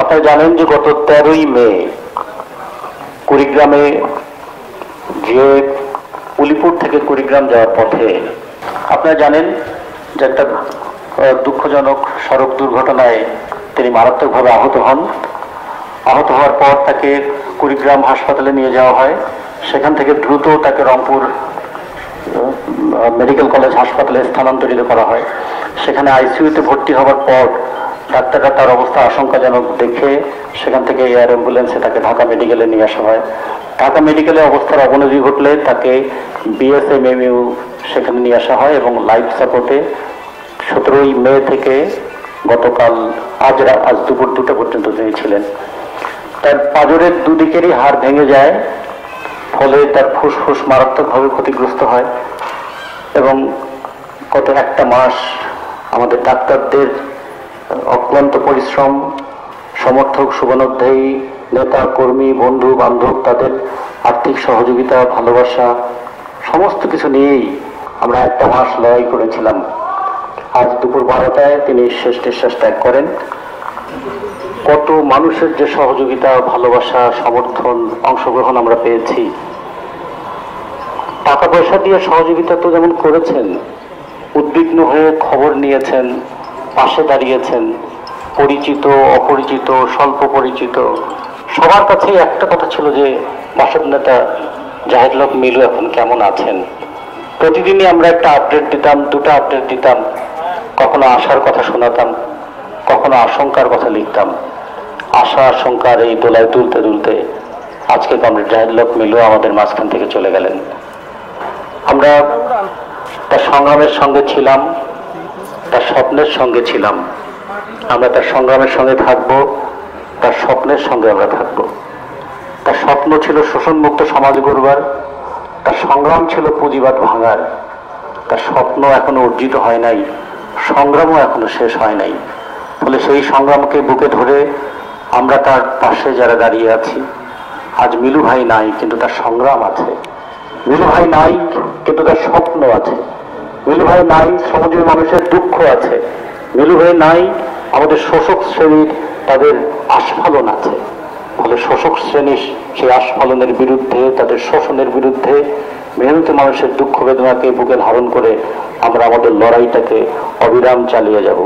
আপনারা জানেন যে গত তেরোই মে কুড়িগ্রামে যে উলিপুর থেকে কুড়িগ্রাম যাওয়ার পথে আপনারা জানেন যে একটা দুঃখজনক সড়ক দুর্ঘটনায় তিনি মারাত্মকভাবে আহত হন। আহত হওয়ার পর তাকে কুড়িগ্রাম হাসপাতালে নিয়ে যাওয়া হয়। সেখান থেকে দ্রুত তাকে রংপুর মেডিকেল কলেজ হাসপাতালে স্থানান্তরিত করা হয়। সেখানে আইসিইউতে ভর্তি হওয়ার পর ডাক্তাররা তার অবস্থা আশঙ্কাজনক দেখে সেখান থেকে এয়ার অ্যাম্বুলেন্সে তাকে ঢাকা মেডিকেলে নিয়ে আসা হয়। ঢাকা মেডিকেলে অবস্থার অবনতি ঘটলে তাকে বিএসএমএমইউ সেখানে নিয়ে আসা হয় এবং লাইফ সাপোর্টে সতেরোই মে থেকে গতকাল আজ আজ দুপুর দুটো পর্যন্ত তিনি ছিলেন। তার পাজরের দুদিকেরই হাড় ভেঙে যায়, ফলে তার ফুসফুস মারাত্মকভাবে ক্ষতিগ্রস্ত হয় এবং গত একটা মাস আমাদের ডাক্তারদের অক্লান্ত পরিশ্রম, সমর্থক শুভানুধ্যায়ী নেতা, কর্মী, বন্ধু, বান্ধব, তাদের আর্থিক সহযোগিতা, ভালোবাসা, সমস্ত কিছু নিয়েই আমরা একটা মাস লড়াই করেছিলাম। আজ দুপুর বারোটায় তিনি শেষ নিঃশ্বাস ত্যাগ করেন। কত মানুষের যে সহযোগিতা, ভালোবাসা, সমর্থন, অংশগ্রহণ আমরা পেয়েছি। টাকা পয়সা দিয়ে সহযোগিতা তো যেমন করেছেন, উদ্বিগ্ন হয়ে খবর নিয়েছেন পাশে দাঁড়িয়েছেন, পরিচিত, অপরিচিত, স্বল্প পরিচিত। সবার কাছেই একটা কথা ছিল যে, বাসব নেতা জাহেদ লোক মিলু এখন কেমন আছেন? প্রতিদিনই আমরা একটা আপডেট দিতাম, দুটো আপডেট দিতাম, কখনো আশার কথা শোনাতাম, কখনো আশঙ্কার কথা লিখতাম। আশা আশঙ্কার এই দোলায় তুলতে তুলতে আজকে কমরেড জাহেদ লোক মিলু আমাদের মাঝখান থেকে চলে গেলেন। আমরা তার সংগ্রামের সঙ্গে ছিলাম তার স্বপ্নের সঙ্গে ছিলাম। আমরা তার সংগ্রামের সঙ্গে থাকব, তার স্বপ্নের সঙ্গে আমরা থাকব। তার স্বপ্ন ছিল শোষণমুক্ত সমাজ গড়বার, তার সংগ্রাম ছিল পুঁজিবাদ ভাঙার। তার স্বপ্ন এখনও অর্জিত হয় নাই, সংগ্রামও এখনও শেষ হয় নাই। ফলে সেই সংগ্রামকে বুকে ধরে আমরা তার পাশে যারা দাঁড়িয়ে আছি, আজ মিলু ভাই নাই, কিন্তু তার সংগ্রাম আছে। মিলু ভাই নাই, কিন্তু তার স্বপ্ন আছে। মিলু ভাই নাই সমাজের মানুষের দুঃখ আছে। মিলু ভাই নাই, আমাদের শোষক শ্রেণির তাদের আস্ফালন আছে। ফলে শোষক শ্রেণির সেই আস্ফালনের বিরুদ্ধে, তাদের শোষণের বিরুদ্ধে মেহনতি মানুষের দুঃখ বেদনাকে বুকে ধারণ করে আমরা আমাদের লড়াইটাকে অবিরাম চালিয়ে যাব।